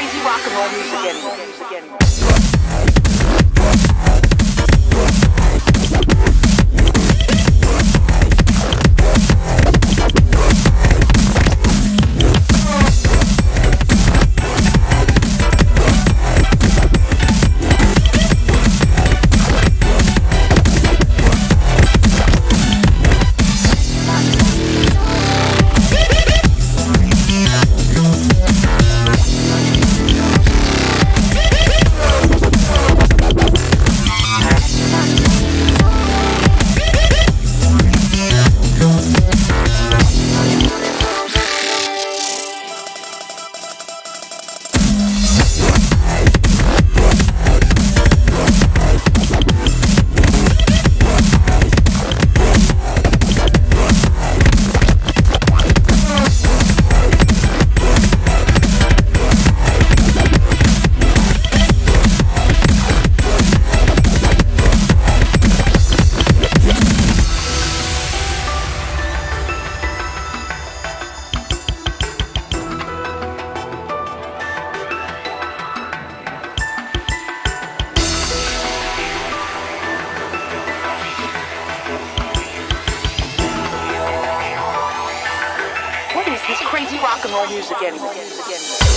crazy rock and roll music anymore. This crazy rock and roll music anymore.